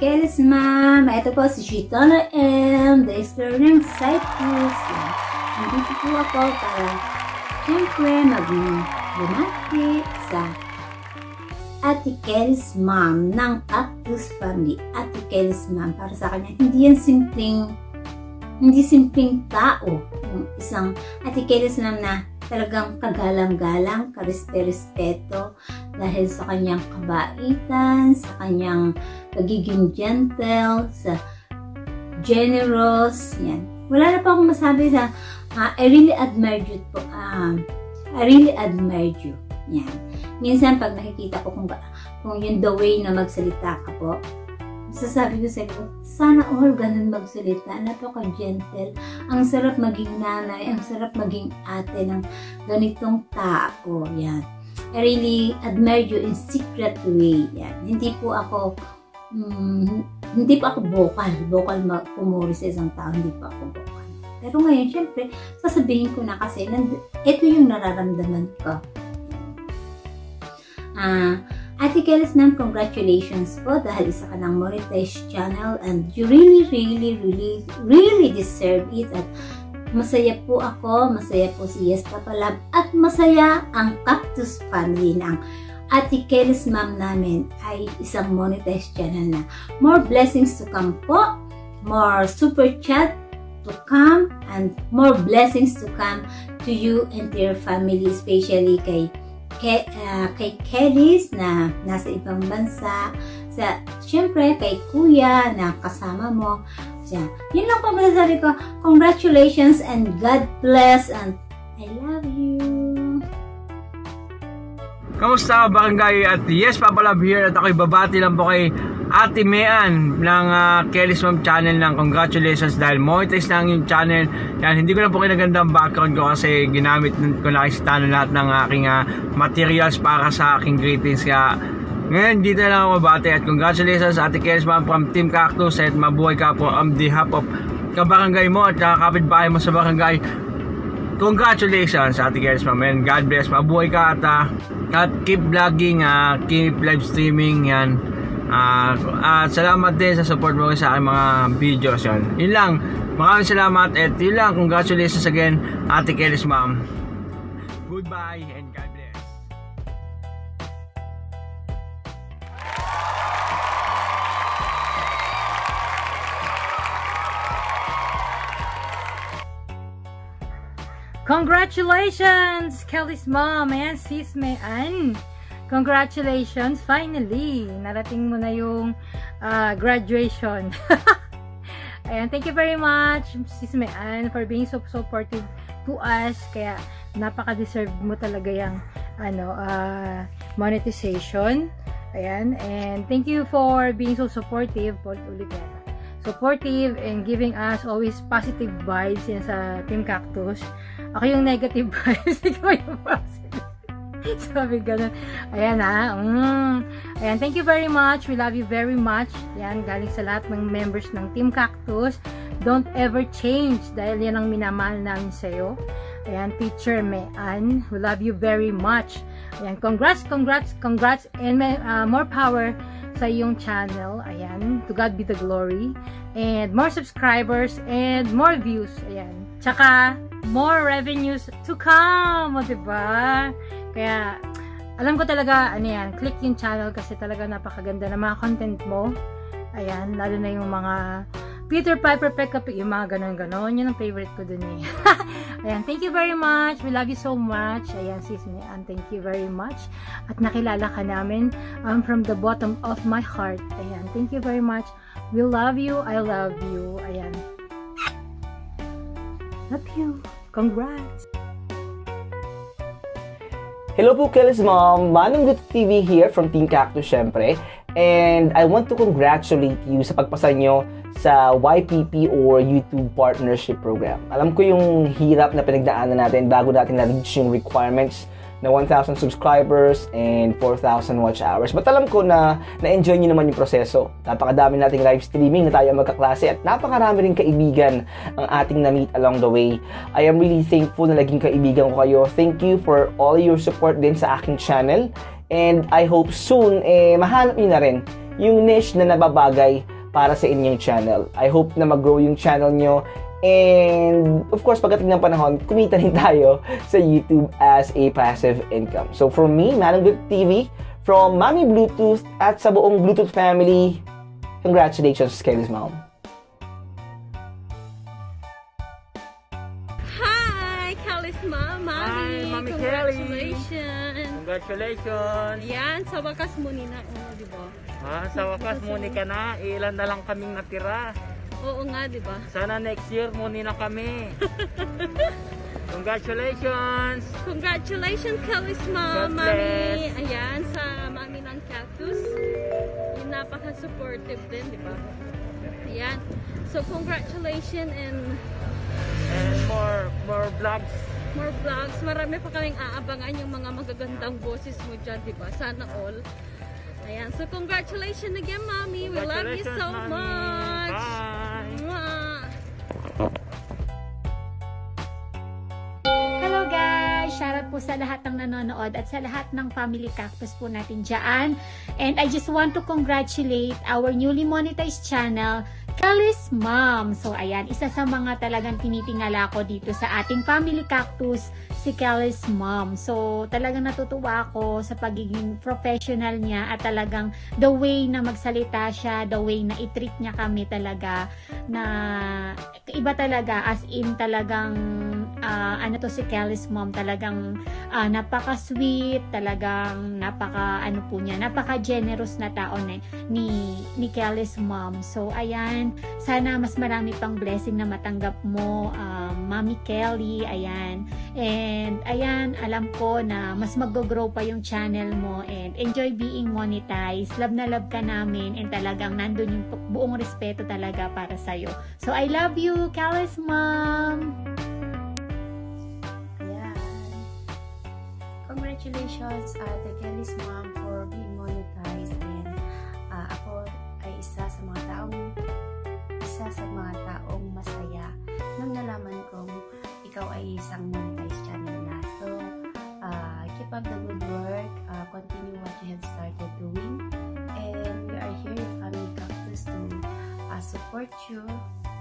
Kelis Ma'am. Ito po si Chitona M, the Exploring Cyprus. Nandito po ako para siyempre magbumati sa Ate Kelis Ma'am ng Cactus Family. Ate Kelis Ma'am, para sa kanya, hindi yan simpleng hindi simpleng tao. Yung isang Ate Kelis Ma'am na talagang kagalang-galang, karespe-respeto dahil sa kanyang kabaitan, sa kanyang pagiging gentle, sa generous, yan. Wala na pa akong masabi sa, uh, I really admire you po, um, I really admire you. Yan. Minsan pag nakikita ko kung, kung yung the way na magsalita ka po, sasabi ko sa iyo, sana all ganun magsalita, napaka-gentle. Ang sarap maging nanay, ang sarap maging ate ng ganitong tao. Yan. I really admire you in secret way. Yan. Hindi po ako mm, hindi po ako vocal. Vocal pumuri sa isang tao, hindi po ako vocal. Pero ngayon, syempre, sasabihin ko na kasi, ito yung nararamdaman ko. Ah, uh, Ate Kelis Nam, congratulations po dahil isa ka ng monetized channel and you really, really, really, really deserve it at masaya po ako, masaya po si Yes Papalab at masaya ang Cactus family ng Ate Kelis Ma'am namin ay isang monetized channel na more blessings to come po, more super chat to come and more blessings to come to you and to your family, especially kay kay, uh, kay Kellys na nasa ibang bansa, sa, syempre kay Kuya na kasama mo. Siya. Yun lang po masasabi ko. Congratulations and God bless and I love you. Kamusta barangay at yes Papa Love here at ako'y babati lang po kay Ate Mean ng uh, Kelly's Mom channel ng congratulations dahil monetize na yung channel. Yan hindi ko lang po kinaganda ang background ko kasi ginamit ko na kasi na lahat ng aking uh, materials para sa aking greetings. Kaya ngayon dito na lang ako mabati at congratulations Ate Kelly's Mom from Team Cactus at mabuhay ka po on behalf of kabarangay mo at uh, kapitbahay mo sa barangay. Congratulations Ate Kelly's Mom and God bless. Mabuhay ka at, uh, at keep vlogging uh, keep live streaming yan Uh, at salamat din sa support mo sa aking mga videos yun. Yun lang. Maraming salamat at yun lang. Congratulations again, Ate Kelly's mom. Goodbye and God bless. Congratulations, Kelly's mom and sis Mayan. Congratulations! Finally! Narating mo na yung uh, graduation. Ayan, thank you very much, Sis Mayan, for being so supportive to us. Kaya, napaka-deserve mo talaga yung ano, uh, monetization. Ayan, and thank you for being so supportive, Paul Uligera. Supportive and giving us always positive vibes yan sa Team Cactus. Ako yung negative vibes, ikaw yung positive. Sabi ganun. Ayan ha. Mm. Ayan, thank you very much. We love you very much. Ayan, galing sa lahat ng members ng Team Cactus. Don't ever change dahil yan ang minamahal namin sa'yo. Ayan, Teacher Mean. We love you very much. Ayan, congrats, congrats, congrats, and uh, more power sa iyong channel. Ayan, to God be the glory. And more subscribers and more views. Ayan. Tsaka, more revenues to come. O, diba? Kaya, alam ko talaga, ano yan, click yung channel kasi talaga napakaganda ng mga content mo. Ayan, lalo na yung mga Peter Piper Pekka yung mga ganon-ganon. Yun ang favorite ko dun eh. Ayan, thank you very much. We love you so much. Ayan, sis Mian, thank you very much. At nakilala ka namin um, from the bottom of my heart. Ayan, thank you very much. We love you. I love you. Ayan. Love you. Congrats. Hello po, Kelly's mom. Manong Good TV here from Team Cactus, syempre. And I want to congratulate you sa pagpasa nyo sa YPP or YouTube Partnership Program. Alam ko yung hirap na pinagdaanan natin bago natin na-reach yung requirements na 1,000 subscribers and 4,000 watch hours. But alam ko na na-enjoy nyo naman yung proseso. Napakadami nating live streaming na tayo magkaklase at napakarami rin kaibigan ang ating na-meet along the way. I am really thankful na naging kaibigan ko kayo. Thank you for all your support din sa aking channel. And I hope soon, eh, mahanap nyo na rin yung niche na nababagay para sa inyong channel. I hope na mag-grow yung channel nyo And of course, pagdating ng panahon, kumita rin tayo sa YouTube as a passive income. So for me, Manang Good TV, from Mami Bluetooth at sa buong Bluetooth family, congratulations, Kelly's mom. Hi, Kelly's mom, Mami. Hi, Mami Kelly. Congratulations. Congratulations! Yan, sa wakas muni na ano, di ba? Ah, sa wakas, muni ka na. Ilan na lang kaming natira. Oo nga, di ba? Sana next year, muni na kami. Congratulations! Congratulations, Kelly's mom, God bless. Mami. Ayan, sa Mami ng Cactus. Yung napaka-supportive din, di ba? Ayan. So, congratulations and And more, more vlogs. more vlogs. Marami pa kaming aabangan yung mga magagandang boses mo dyan, di ba? Sana all. Ayan. So, congratulations again, Mami. We love you so Mami. much. Bye! Po sa lahat ng nanonood at sa lahat ng family cactus po natin dyan. And I just want to congratulate our newly monetized channel, Kelly's Mom. So ayan, isa sa mga talagang tinitingala ko dito sa ating family cactus, si Kelly's Mom. So talagang natutuwa ako sa pagiging professional niya at talagang the way na magsalita siya, the way na i-treat niya kami talaga na iba talaga as in talagang ah, ano to si Kelly's mom talagang ah, napaka-sweet, talagang napaka ano po niya, napaka-generous na tao ni ni, ni Kelly's mom. So ayan, sana mas marami pang blessing na matanggap mo, um, Mami Kelly, ayan. And ayan, alam ko na mas mag-grow pa yung channel mo and enjoy being monetized. Love na love ka namin and talagang nandun yung buong respeto talaga para sa'yo. So I love you, Kelly's mom! Congratulations uh, to Kelly's mom for being monetized. And uh, ako ay isa sa mga taong isa sa mga taong masaya nang nalaman kong ikaw ay isang monetized channel na. So, uh, keep up the good work, uh, continue what you have started doing. And we are here with Family Cactus to uh, support you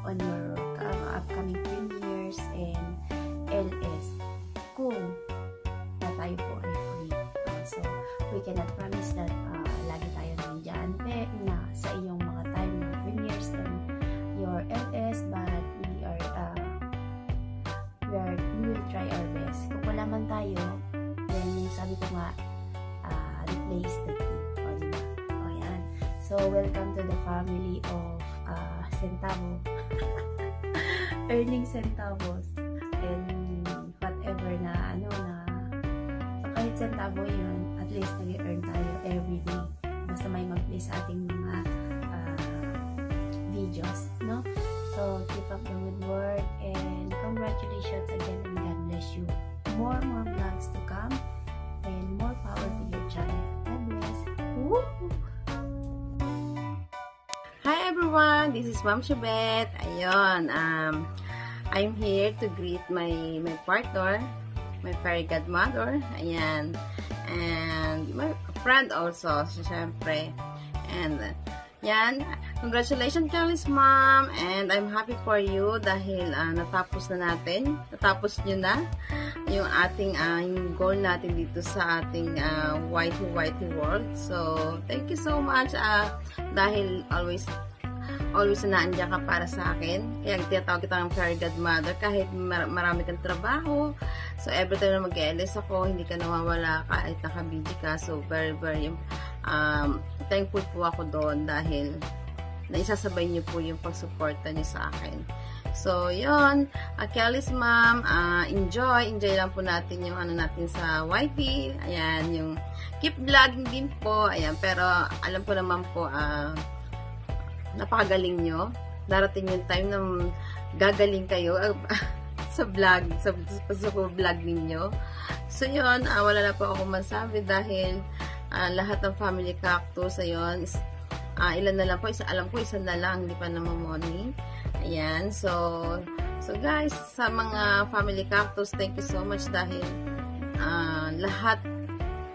on your uh, upcoming premieres and LS kung na tayo po ay free. Uh, so, we cannot promise that uh, lagi tayo nandiyan pe, na sa iyong mga time premieres and your LS but we are uh, we are we will try our best. Kung wala man tayo, then yung sabi ko nga uh, replace the key. O? O, yan. So, welcome to the family of uh, Centavo. Earning centavos and whatever na ano na centavo yun. At least nag-earn tayo every day. Basta may mag-play sa ating mga ah, videos no? So keep up the good work and congratulations again and God bless you. More more vlogs to come and more power to your channel. God bless. Woo! Hi everyone, this is Ma'am Shabet. Ayun, um, I'm here to greet my my partner, my fairy godmother. Ayan. And my friend also, so, syempre. And yan, congratulations Kelly's mom and I'm happy for you dahil uh, natapos na natin, natapos nyo na yung ating uh, yung goal natin dito sa ating uh, whitey whitey world. So, thank you so much uh, dahil always always na naandiyan ka para sa akin. Kaya tinatawag kita ng fairy godmother kahit mar- marami kang trabaho. So, every time na mag-LS ako, hindi ka nawawala kahit naka-busy ka. So, very, very um, thankful po ako doon dahil naisasabay niyo po yung pagsuporta niyo sa akin. So, yon uh, Kelly's mom, uh, enjoy. Enjoy lang po natin yung ano natin sa YT. Ayan, yung keep vlogging din po. Ayan, pero alam ko naman po, ah, napakagaling nyo. Darating yung time na gagaling kayo sa vlog, sa, sa, vlog ninyo. So yun, ah, wala na po ako masabi dahil ah, lahat ng family cactus, ayun, ah, ilan na lang po, isa, alam ko isa na lang, hindi pa namamoni. Ayan, so, so guys, sa mga family cactus, thank you so much dahil ah, lahat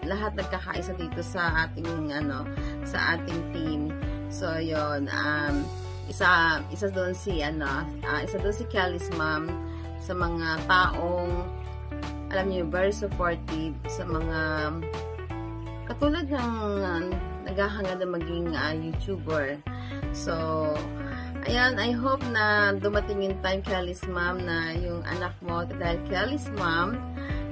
lahat nagkakaisa dito sa ating ano sa ating team. So yon um isa isa doon si ano, ah, isa doon si Kelly's mom sa mga taong alam niyo very supportive sa mga katulad ng uh, naghahangad na maging ah, YouTuber. So Ayan, I hope na dumating yung time, Kelly's mom, na yung anak mo, dahil Kelly's mom,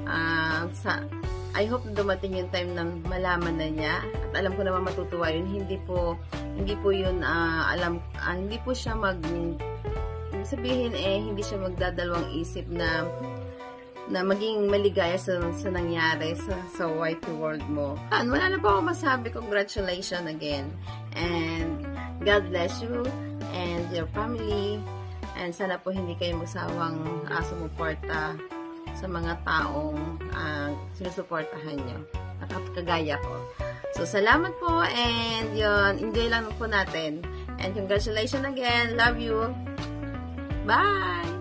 ah, sa, I hope dumating yung time na malaman na niya at alam ko naman matutuwa yun hindi po hindi po yun ah, alam ah, hindi po siya mag sabihin eh hindi siya magdadalawang isip na na maging maligaya sa, sa nangyari sa, sa white world mo. And wala na po ako masabi. Congratulations again. And God bless you and your family. And sana po hindi kayo magsawang uh, sumuporta sa mga taong uh, sinusuportahan nyo. Nakakagaya ko. So, salamat po and yun, enjoy lang po natin. And congratulations again. Love you. Bye!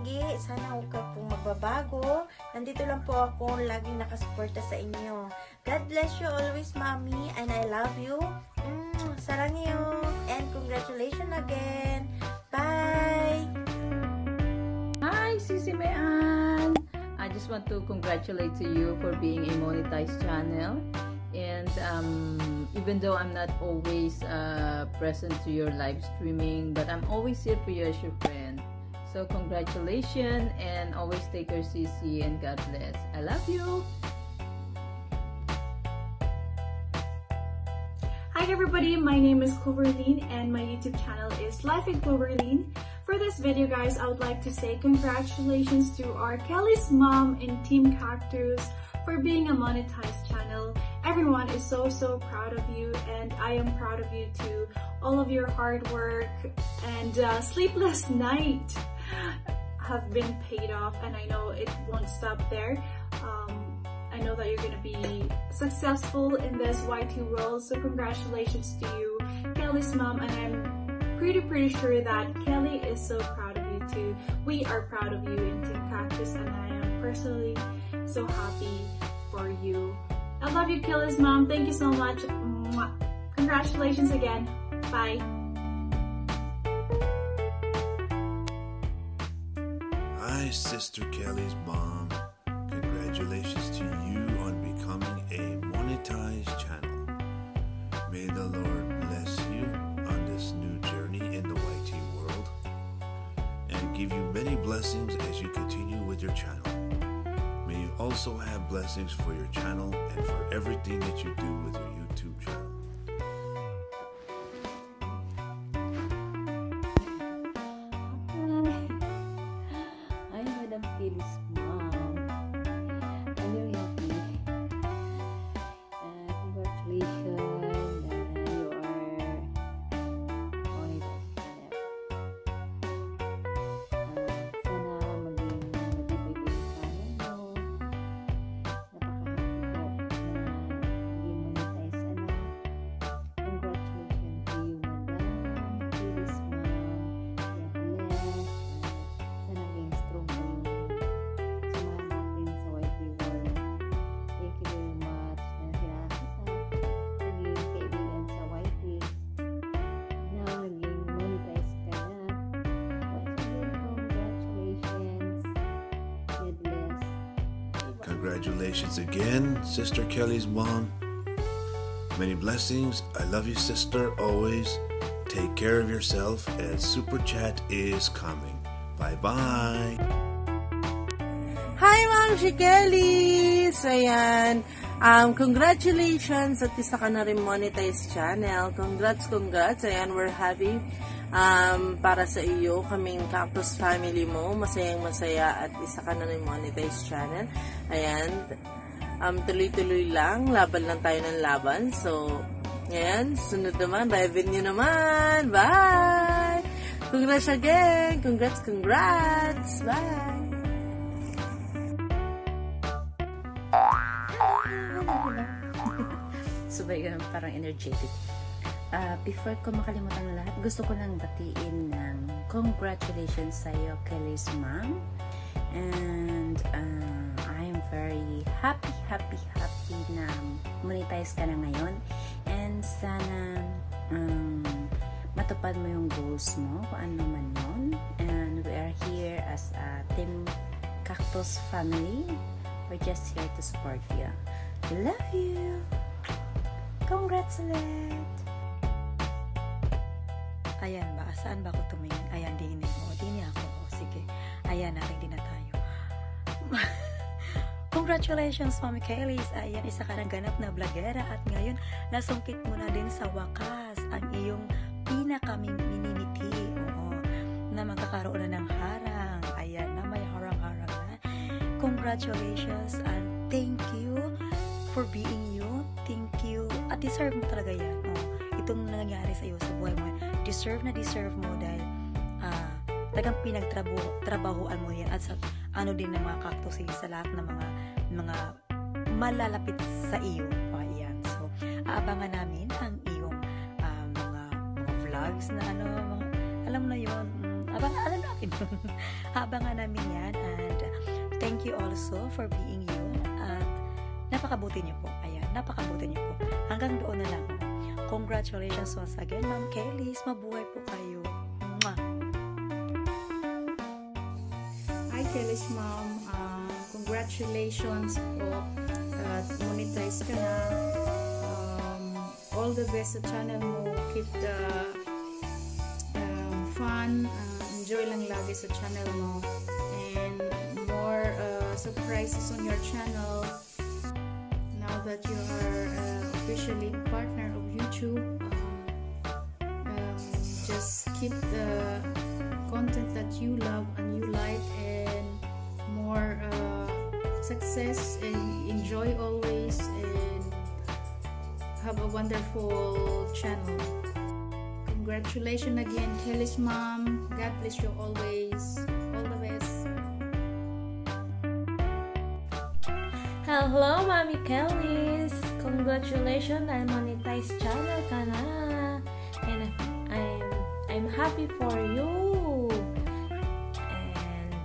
Lagi. Sana huwag ka pong magbabago. Nandito lang po ako laging nakasuporta sa inyo. God bless you always, Mami, and I love you. Mm, sarang iyo. And congratulations again. Bye! Hi, Sisi Mayan! I just want to congratulate to you for being a monetized channel. And um, even though I'm not always uh, present to your live streaming, but I'm always here for you as your friend. So congratulations and always take care, CC and God bless. I love you! Hi everybody, my name is Cloverline and my YouTube channel is Life in Cloverline. For this video guys, I would like to say congratulations to our Kelly's mom and Team Cactus for being a monetized channel. Everyone is so so proud of you and I am proud of you too. All of your hard work and uh, sleepless night have been paid off and I know it won't stop there. Um, I know that you're going to be successful in this YT world, so congratulations to you, Kelly's mom, and I'm pretty pretty sure that Kelly is so proud of you too. We are proud of you in Team Cactus, and I am personally so happy for you. I love you, Kelly's mom. Thank you so much. Congratulations again. Bye. Hi, Sister Kelly's mom. Congratulations to you on becoming a monetized channel. May the Lord bless you on this new journey in the YT world and give you many blessings as you continue with your channel. May you also have blessings for your channel and for everything that you do with your Congratulations again, Sister Kelly's mom. Many blessings. I love you, sister, always. Take care of yourself, and Super Chat is coming. Bye bye. Hi, Ma'am si Kelly! So, ayan. Um, congratulations at isa ka na rin channel. Congrats, congrats. Ayan, we're happy um, para sa iyo, kaming Cactus family mo. Masayang masaya at isa ka na rin monetized channel. Ayan. Um, tuloy-tuloy lang. Laban lang tayo ng laban. So, ayan. Sunod naman. Revenue naman. Bye! Congrats again! Congrats, congrats! Bye! Subay ganun, parang energetic. Uh, before ko makalimutan ng lahat, gusto ko lang batiin ng congratulations sa iyo, Kelly's mom. And uh, I am very happy, happy, happy na monetize ka na ngayon. And sana um, matupad mo yung goals mo, kung ano man yun. And we are here as a Team Cactus family. We're just here to support you. Love you! Congrats ulit! Ayan ba? Saan ba ako tumingin? Ayan, din mo. Dini ako. O, sige. Ayan, ready na tayo. Congratulations, Mami Kellys! Ayan, isa ka ng ganap na vlogera at ngayon, nasungkit mo na din sa wakas ang iyong pinakaming minimiti. Oo, na magkakaroon na ng harang. Ayan, na may harang-harang na. Congratulations and thank you for being you. Thank you. At deserve mo talaga yan. Oh, itong nangyayari sa iyo sa buhay. Deserve na deserve mo dahil uh, talagang pinagtrabahuan mo yan at sa ano din ng mga cactus sa lahat ng mga mga malalapit sa iyo. Oh, ayan. So, aabangan namin ang iyong uh, mga mga vlogs na ano, mga, alam na yon mm, abang, alam natin. aabangan namin yan and thank you also for being you at napakabuti niyo po. Ayan, napakabuti niyo po. Hanggang doon na lang. Congratulations once again, Ma'am Kellys. Mabuhay po kayo. Mwah! Hi, Kelly's mom. Uh, congratulations po. At monetize ka na. Um, all the best sa channel mo. Keep the um, fun. Uh, enjoy lang lagi sa channel mo. And more uh, surprises on your channel. Now that you are uh, officially partner YouTube, um, um, just keep the content that you love and you like and more uh, success and enjoy always and have a wonderful channel. Congratulations again, Kelly's mom. God bless you always. All the best. Hello, Mommy Kellys! Congratulations, I monetized channel ka na. And I'm, I'm happy for you. And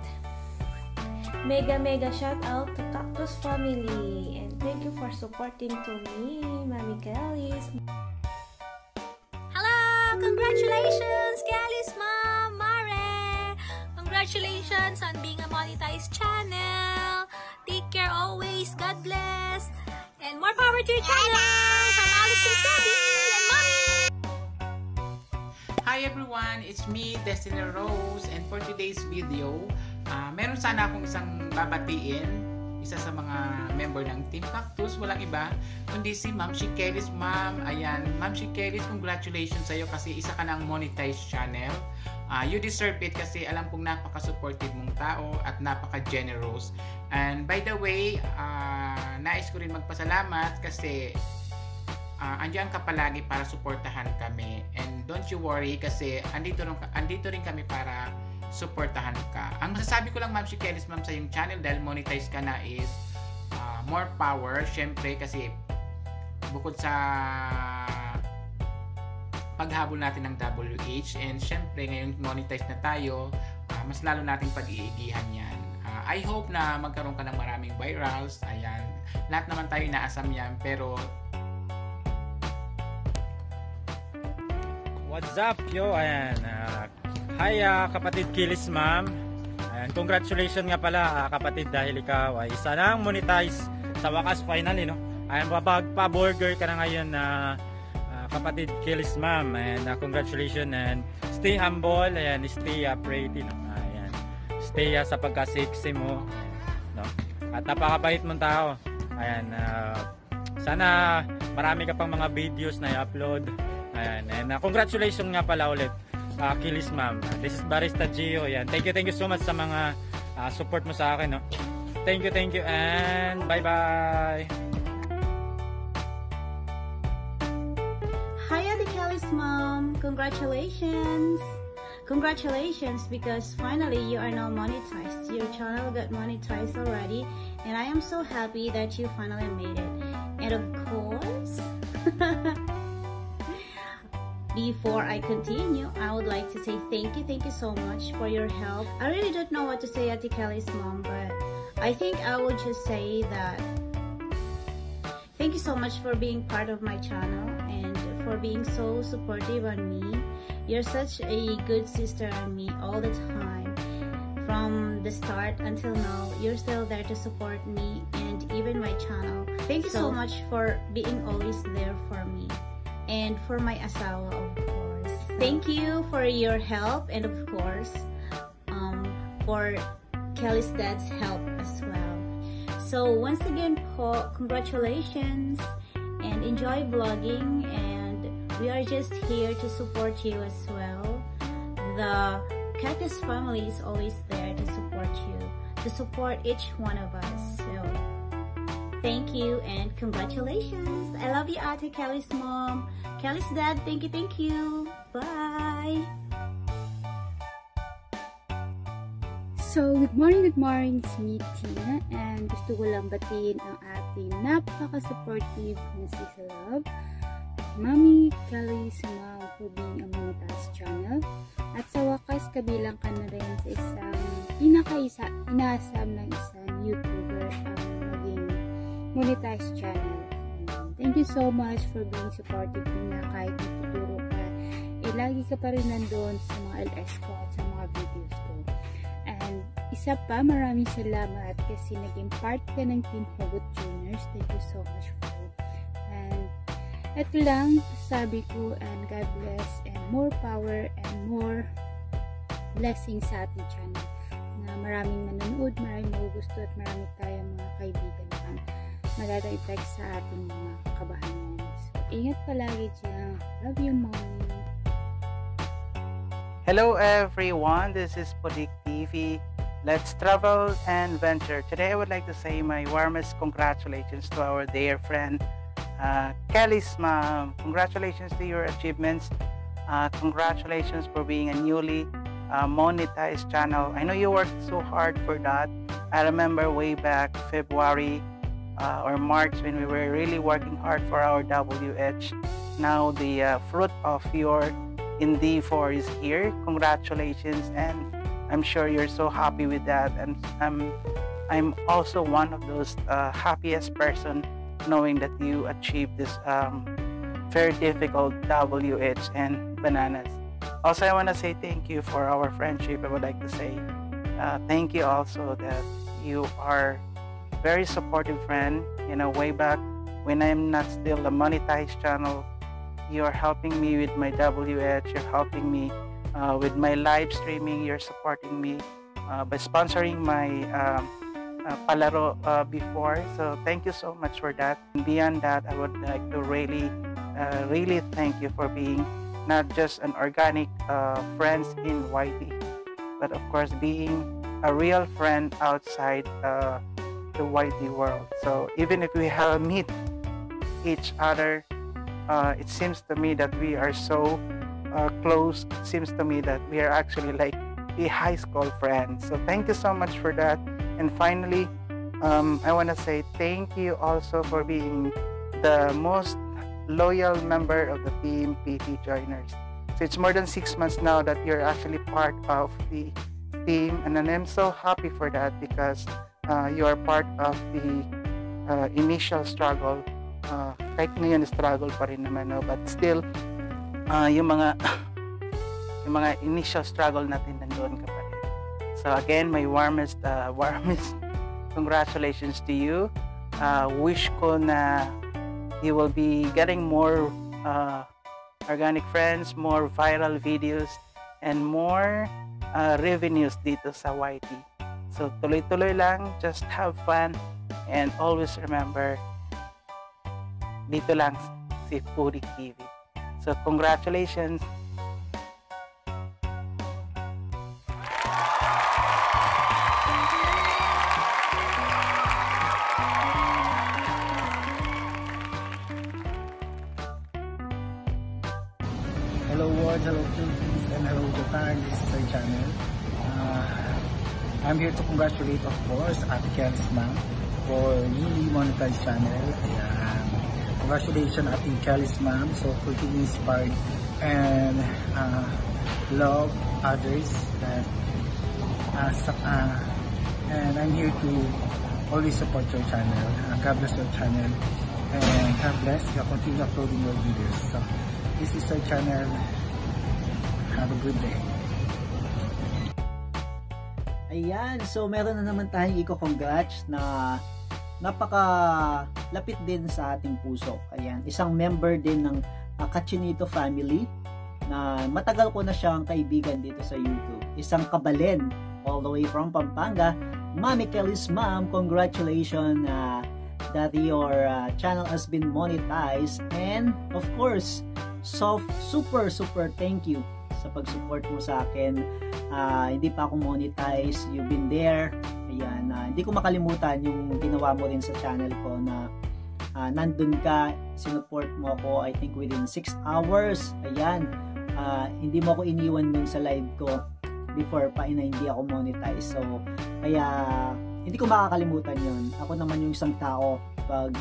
mega mega shout out to Cactus family. And thank you for supporting to me, Mommy Kellys. Hello! Congratulations, Kelly's mom, Mare! Congratulations on being a monetized channel. Take care always. God bless. And more power to your channel. From Alex and Sophie and Mommy. Hi everyone, it's me, Destiny Rose, and for today's video, uh, meron sana akong isang babatiin, isa sa mga member ng Team Cactus, walang iba, kundi si Ma'am Shikeris. Ma'am, ayan, Ma'am Shikeris, congratulations sa iyo kasi isa ka ng monetized channel. Uh, you deserve it kasi alam kong napaka-supportive mong tao at napaka-generous. And by the way, uh, nais ko rin magpasalamat kasi uh, andyan ka palagi para suportahan kami. And don't you worry kasi andito rin, andito rin kami para suportahan ka. Ang masasabi ko lang ma'am si Kelly's ma'am sa yung channel dahil monetize ka na is uh, more power. Syempre kasi bukod sa paghabol natin ng WH and syempre ngayon monetize na tayo uh, mas lalo nating pag-iigihan yan uh, I hope na magkaroon ka ng maraming virals ayan lahat naman tayo inaasam yan pero What's up yo ayan uh, Hi uh, kapatid Kilis ma'am Ayan, congratulations nga pala uh, kapatid dahil ikaw ay isa nang monetize sa wakas finally no. Ayan, papag-burger ka na ngayon na uh, kapatid Kills Ma'am and uh, congratulations and stay humble and stay uh, pretty no. Ayan. Uh, sa pagka-sexy mo no. At napakabait mong tao. Ayan, uh, sana marami ka pang mga videos na i-upload. Ayan, and uh, congratulations nga pala ulit uh, Kilis ma'am. This is Barista Gio. Yan. Thank you, thank you so much sa mga uh, support mo sa akin. No? Thank you, thank you, and bye-bye! Hi, Ate Kelly's mom. Congratulations. Congratulations because finally you are now monetized. Your channel got monetized already and I am so happy that you finally made it. And of course, Before I continue, I would like to say thank you, thank you so much for your help. I really don't know what to say Ate Kelly's mom, but I think I would just say that thank you so much for being part of my channel and for being so supportive on me. You're such a good sister on me all the time. From the start until now, you're still there to support me and even my channel. Thank you so, so much for being always there for me and for my asawa of course. Thank you for your help and of course um, for Kelly's dad's help as well. So once again po, congratulations and enjoy vlogging we are just here to support you as well. The Cactus family is always there to support you, to support each one of us. So Thank you and congratulations. I love you, Ate Kelly's mom. Kelly's dad, thank you, thank you. Bye! So, good morning, good morning. It's me, Tina. And gusto ko lang batiin ang ating napaka-supportive na si Love. Mami Kelly's mom for being a monetized channel. At sa wakas, kabilang ka na rin sa isang pinaka-isa, inaasam ng isang YouTuber ang monetized channel. Thank you so much for being supportive din na kahit natuturo ka, eh lagi ka pa rin nandun sa mga LS ko at sa mga videos ko. And isa pa, maraming salamat kasi naging part ka ng Team Hugot Juniors. Thank you so much for ito lang, sabi ko, and God bless and more power and more blessings sa ating channel na maraming manonood, maraming magugusto at marami tayong mga kaibigan na magdadagdag sa ating mga kabahayan. So, ingat palagi dyan. Love you, Mommy. Hello, everyone. This is Podik TV. Let's travel and venture. Today, I would like to say my warmest congratulations to our dear friend, uh, Kelly's. Congratulations to your achievements. Uh, congratulations for being a newly uh, monetized channel. I know you worked so hard for that. I remember way back February uh, or March when we were really working hard for our WH. Now the uh, fruit of your endeavor is here. Congratulations, and I'm sure you're so happy with that. And I'm I'm also one of those uh, happiest person knowing that you achieved this um, very difficult WH and bananas. Also, I want to say thank you for our friendship. I would like to say uh, thank you also that you are very supportive friend. You know, way back when I'm not still a monetized channel, you're helping me with my WH, you're helping me uh, with my live streaming, you're supporting me uh, by sponsoring my um, uh, palaro uh, before. So thank you so much for that. And beyond that, I would like to really, uh, really thank you for being not just an organic uh, friends in YT, but of course being a real friend outside uh, the YT world. So even if we have meet each other, it seems to me that we are so close. It seems to me that we are actually like a high school friend. So thank you so much for that. And finally, um, I want to say thank you also for being the most loyal member of the team PT Joiners. So it's more than six months now that you're actually part of the team, and I'm so happy for that because uh, you are part of the uh, initial struggle. Uh, kahit ngayon struggle pa rin naman, no? but still, uh, yung mga yung mga initial struggle natin nandoon ka. So again, my warmest, uh, warmest congratulations to you. Uh, wish ko na you will be getting more uh, organic friends, more viral videos, and more uh, revenues dito sa YT. So tuloy-tuloy lang, just have fun, and always remember, dito lang si Purik TV. So congratulations! I'm here to congratulate, of course, Ate Kel's ma'am for newly monetized channel. Ayan. Congratulations, Ate Kel's ma'am. So, continue inspired and uh, love others. That, uh, uh, and I'm here to always support your channel. Uh, God bless your channel. And God bless you. Continue uploading your videos. So, this is our channel. Have a good day. Ayan, so meron na naman tayong i-congrats na napaka lapit din sa ating puso. Ayan, isang member din ng uh, Kachinito family na matagal ko na siyang kaibigan dito sa YouTube. Isang kabalen all the way from Pampanga. Mami Kelly's mom, congratulations uh, that your uh, channel has been monetized and of course, so super super thank you sa pag-support mo sa akin. Ah, hindi pa ako monetize. You've been there. Ayan, ah, hindi ko makalimutan yung ginawa mo rin sa channel ko na ah, nandun ka, sinupport mo ako I think within 6 hours. Ayan, ah, hindi mo ako iniwan dun sa live ko before pa na hindi ako monetize. So, kaya hindi ko makakalimutan yun. Ako naman yung isang tao pag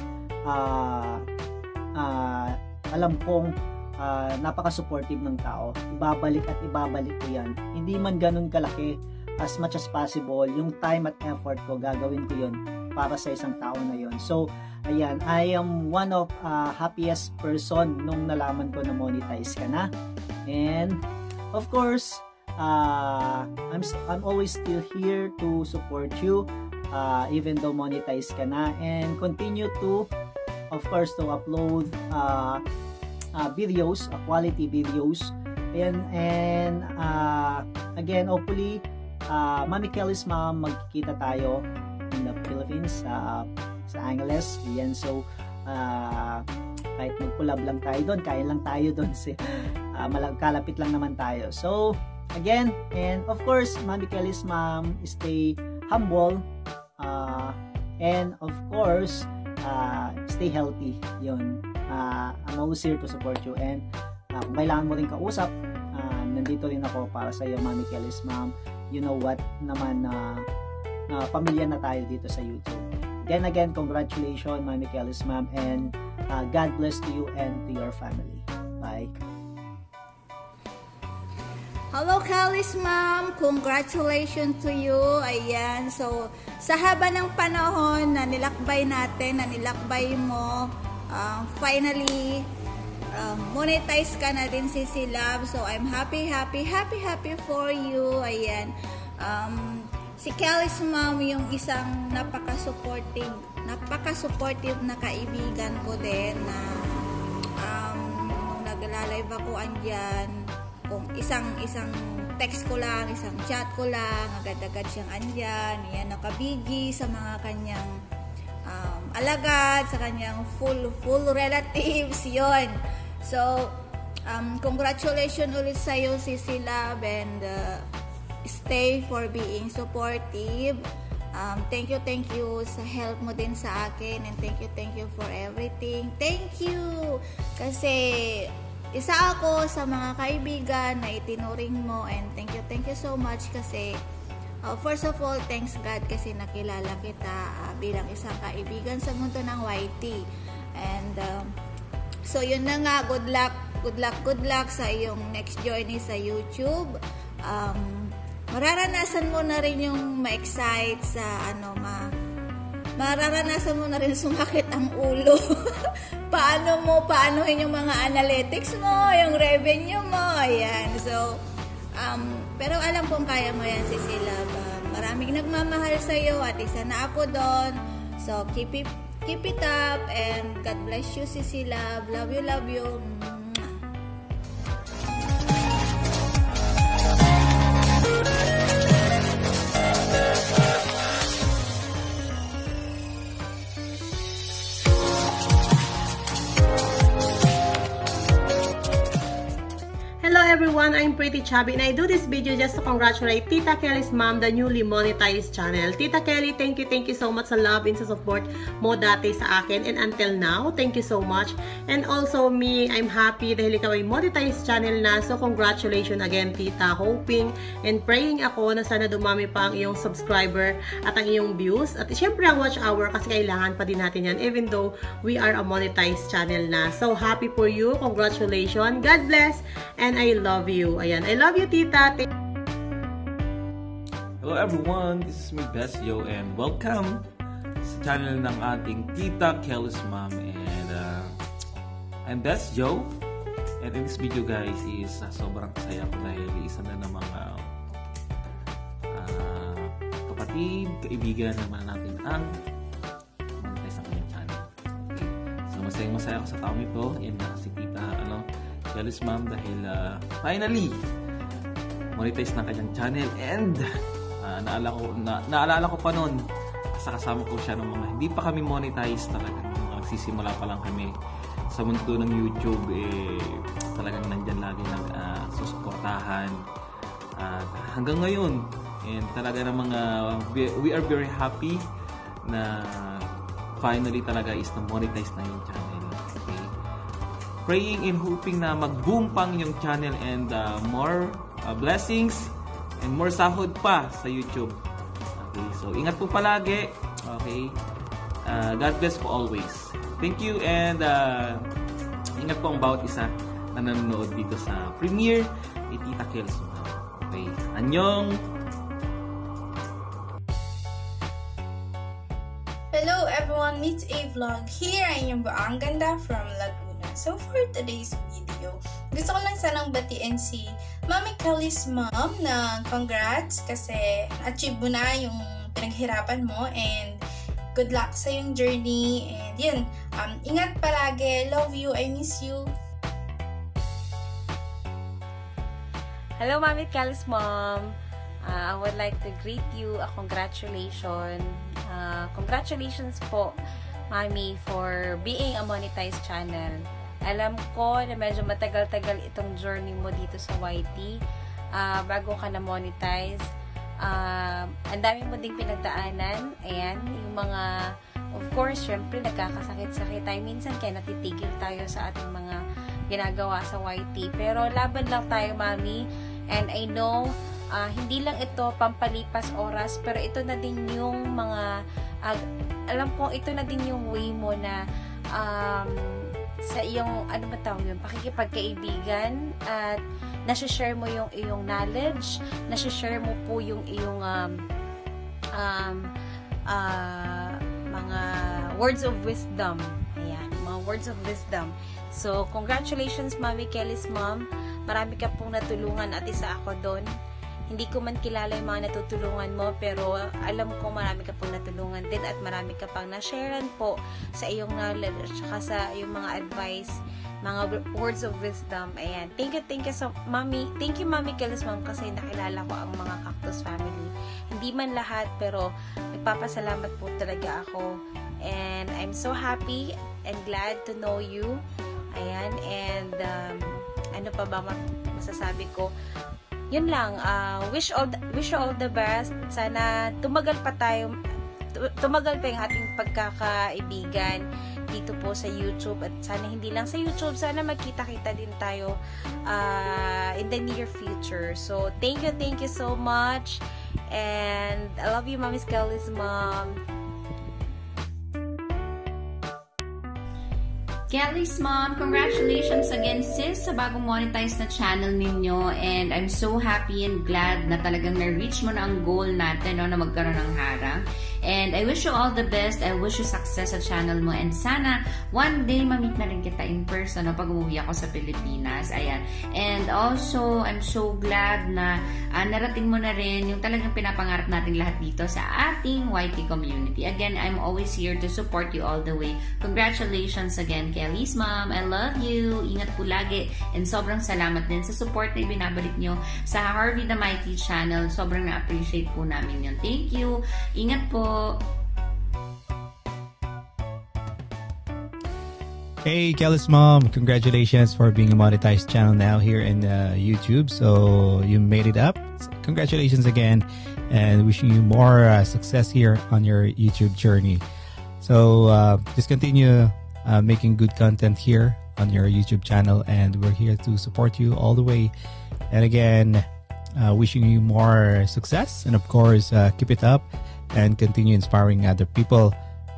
ah, ah, alam kong uh, napaka-supportive ng tao. Ibabalik at ibabalik ko yan. Hindi man ganun kalaki as much as possible, yung time at effort ko, gagawin ko yun para sa isang tao na yun. So, ayan, I am one of uh, happiest person nung nalaman ko na monetize ka na. And, of course, uh, I'm, I'm always still here to support you uh, even though monetize ka na and continue to of course to upload uh, uh, videos, uh, quality videos. And, and uh, again, hopefully, uh, Mami Kelly's mom, magkikita tayo in the Philippines, uh, sa Angeles. Ayan, so, uh, kahit mag-collab lang tayo doon, kaya lang tayo doon. uh, malagkalapit lang naman tayo. So, again, and of course, Mami Kelly's mom, stay humble. Uh, and of course, uh, stay healthy. Yun. Uh, I'm always here to support you. And uh, kung kailangan mo rin kausap, uh, nandito rin ako para sa iyo, Mami Kelly's mom. You know what naman na uh, uh, pamilya na tayo dito sa YouTube. Again, again, congratulations, Mami Kelly's mom. And uh, God bless to you and to your family. Bye. Hello, Kelly's mom. Congratulations to you. Ayan. So, sa haba ng panahon na nilakbay natin, na nilakbay mo, um, finally, um, monetize ka na din si Silab. So, I'm happy, happy, happy, happy for you. Ayan. Um, si Kelly's mom yung isang napaka-supportive, napaka-supportive na kaibigan ko din na um, nung nagla-live ako andyan, kung isang isang text ko lang, isang chat ko lang, agad-agad siyang andyan, yan, nakabigi sa mga kanyang um, alagad, sa kanyang full full relatives, yon So, um, congratulations ulit sa iyo, Sisi Love, and uh, stay for being supportive. Um, thank you, thank you sa help mo din sa akin, and thank you, thank you for everything. Thank you! Kasi, isa ako sa mga kaibigan na itinuring mo and thank you, thank you so much kasi uh, first of all, thanks God kasi nakilala kita uh, bilang isang kaibigan sa mundo ng YT. And um, so yun na nga, good luck, good luck, good luck sa iyong next journey sa YouTube. Um, mararanasan mo na rin yung ma-excite sa ano, ma mararanasan mo na rin sumakit ang ulo. paano mo, paano yung mga analytics mo, yung revenue mo, ayan. So, Um, pero alam kong kaya mo yan, Sisilab. Um, maraming nagmamahal sa'yo at isa na ako doon. So, keep it, keep it up and God bless you, Sisilab. Love you, love you. Everyone, I'm Pretty Chubby and I do this video just to congratulate Tita Kelly's mom, the newly monetized channel. Tita Kelly, thank you, thank you so much sa love and sa support mo dati sa akin and until now, thank you so much. And also me, I'm happy dahil ikaw ay monetized channel na so congratulations again Tita. Hoping and praying ako na sana dumami pa ang iyong subscriber at ang iyong views. At syempre ang watch hour kasi kailangan pa din natin yan even though we are a monetized channel na. So happy for you, congratulations, God bless, and I love you. Ayan, I love you, tita. Thank Hello everyone, this is me Besio and welcome sa channel ng ating Tita Kelly's Mom and uh, I'm Besio and in this video guys is uh, sobrang saya ko dahil isa na ng mga uh, kapatid, kaibigan naman natin ang monetize ng kanyang channel. Okay. So masayang masaya ako sa taong ito and uh, si Tita ano, Kelly's Mom dahil uh, finally monetize na kanyang channel. And uh, naalala ko na, naalala ko pa noon sa kasama ko siya ng mga hindi pa kami monetize talaga nagsisimula pa lang kami sa mundo ng YouTube eh talagang nandyan lagi nag uh, susuportahan. Uh, hanggang ngayon and talaga ng mga we are very happy na finally talaga is na monetize na yung channel praying and hoping na mag-boom pang yung channel and uh, more uh, blessings and more sahod pa sa YouTube. Okay, so ingat po palagi. Okay. Uh, God bless po always. Thank you and uh, ingat po ang bawat isa na nanonood dito sa premiere ni Tita Kels. Okay. Anyong! Hello everyone, it's A Vlog here. I am Baang Ganda from Laguna. So for today's video, gusto ko lang sanang batiin si Mami Kelly's mom na congrats kasi achieve mo na yung pinaghirapan mo and good luck sa yung journey and yun, um, ingat palagi, love you, I miss you. Hello Mami Kelly's mom! Uh, I would like to greet you a congratulations. Uh, congratulations po, Mami, for being a monetized channel. Alam ko na medyo matagal-tagal itong journey mo dito sa YT uh, bago ka na monetize. Uh, ang dami mo ding pinagdaanan. Ayan, yung mga, of course, syempre nagkakasakit-sakit tayo. Minsan kaya natitigil tayo sa ating mga ginagawa sa YT. Pero laban lang tayo, Mami. And I know uh, hindi lang ito pampalipas oras, pero ito na din yung mga, uh, alam ko, ito na din yung way mo na um, sa iyong, ano ba tawag yun, pakikipagkaibigan at nasi-share mo yung iyong knowledge, nasi-share mo po yung iyong um, um, uh, mga words of wisdom. Ayan, mga words of wisdom. So, congratulations, Mami Kelly's mom. Marami ka pong natulungan at isa ako doon. Hindi ko man kilala yung mga natutulungan mo, pero alam ko marami ka pong natulungan din at marami ka pang na-sharean po sa iyong knowledge at saka sa iyong mga advice, mga words of wisdom. Ayan. Thank you, thank you so, Mami. Thank you, Mami Kelis Mom, kasi nakilala ko ang mga Cactus family. Hindi man lahat, pero nagpapasalamat po talaga ako. And I'm so happy and glad to know you. Ayan. And, um, ano pa ba masasabi ko? Yun lang, uh, wish all the, wish all the best. Sana tumagal pa tayo tumagal pa yung ating pagkakaibigan dito po sa YouTube at sana hindi lang sa YouTube, sana magkita-kita din tayo uh, in the near future. So, thank you, thank you so much. And I love you, Mommy Skelly's mom. Kelly's mom, congratulations again sis sa bagong monetized na channel ninyo and I'm so happy and glad na talagang na-reach mo na ang goal natin no, na magkaroon ng harang. And I wish you all the best. I wish you success sa channel mo. And sana, one day, mamit na rin kita in person no, pag umuwi ako sa Pilipinas. Ayan. And also, I'm so glad na uh, narating mo na rin yung talagang pinapangarap natin lahat dito sa ating YT community. Again, I'm always here to support you all the way. Congratulations again, Kelly's mom. I love you. Ingat po lagi. And sobrang salamat din sa support na ibinabalik nyo sa Harvey the Mighty channel. Sobrang na-appreciate po namin yun. Thank you. Ingat po. Hey, Kelly's mom, congratulations for being a monetized channel now here in uh, YouTube. So you made it up. Congratulations again, and wishing you more uh, success here on your YouTube journey. So uh, just continue uh, making good content here on your YouTube channel, and we're here to support you all the way. And again, uh, wishing you more success, and of course, uh, keep it up and continue inspiring other people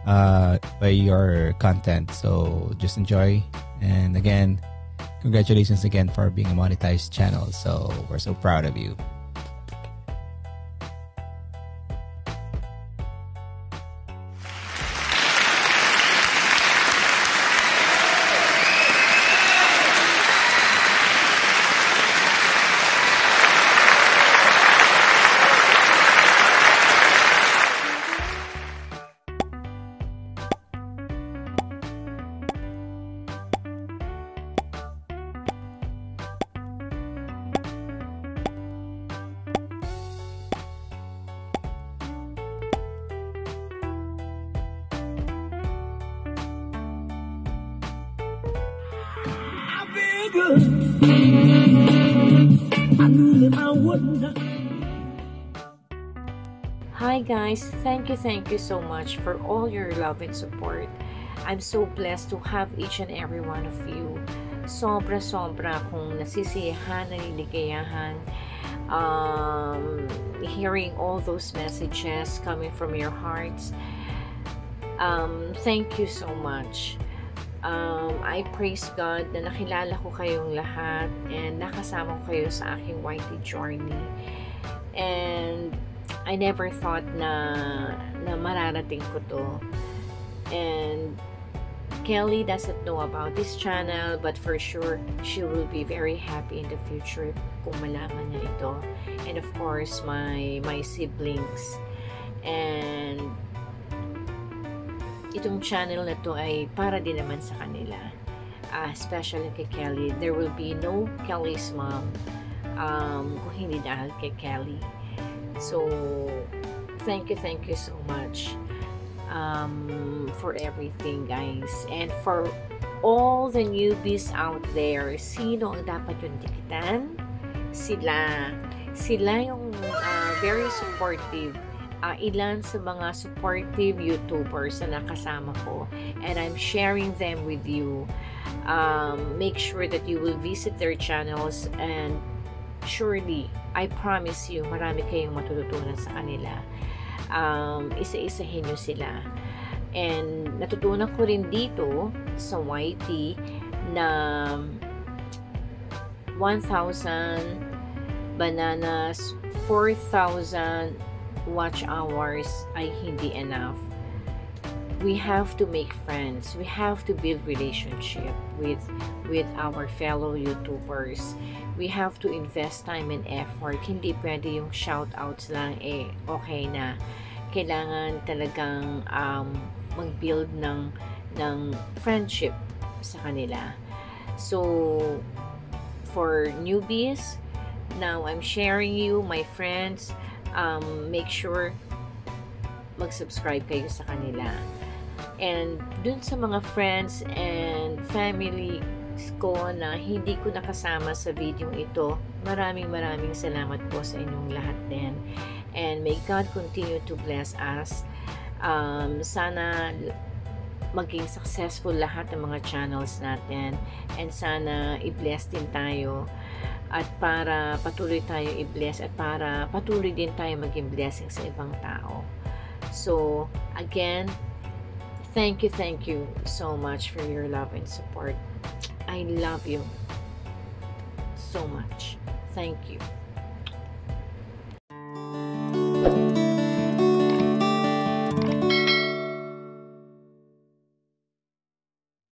uh, by your content. So just enjoy. And again, congratulations again for being a monetized channel. So we're so proud of you. Thank you, thank you so much for all your love and support. I'm so blessed to have each and every one of you. Sobra-sobra akong nasisiyahan, naliligayahan, um, hearing all those messages coming from your hearts. Um, thank you so much. Um, I praise God na nakilala ko kayong lahat and nakasama ko kayo sa aking YT journey. And I never thought na, na mararating ko to. And Kelly doesn't know about this channel but for sure she will be very happy in the future kung malaman niya ito. And of course, my my siblings. And itong channel na to ay para din naman sa kanila. Uh, especially kay Kelly. There will be no Kelly's mom um, kung hindi dahil kay Kelly. So, thank you, thank you so much um, for everything, guys. And for all the newbies out there, sino ang dapat yung dikitan? Sila. Sila yung uh, very supportive uh, ilan sa mga supportive YouTubers na nakasama ko and I'm sharing them with you. Um, make sure that you will visit their channels and surely, I promise you, marami kayong matututunan sa kanila. Um, isa-isahin nyo sila. And natutunan ko rin dito sa YT na 1,000 bananas, 4,000 watch hours ay hindi enough. We have to make friends. We have to build relationship with with our fellow YouTubers. We have to invest time and effort. Hindi pwede yung shoutouts lang eh okay na. Kailangan talagang um, mag-build ng ng friendship sa kanila. So for newbies, now I'm sharing you my friends um, make sure mag-subscribe kayo sa kanila. And dun sa mga friends and family ko na hindi ko nakasama sa video ito, maraming maraming salamat po sa inyong lahat din. And may God continue to bless us. Um, sana maging successful lahat ng mga channels natin and sana i-bless din tayo at para patuloy tayo i-bless at para patuloy din tayo maging blessing sa ibang tao. So, again, thank you, thank you so much for your love and support. I love you so much. Thank you.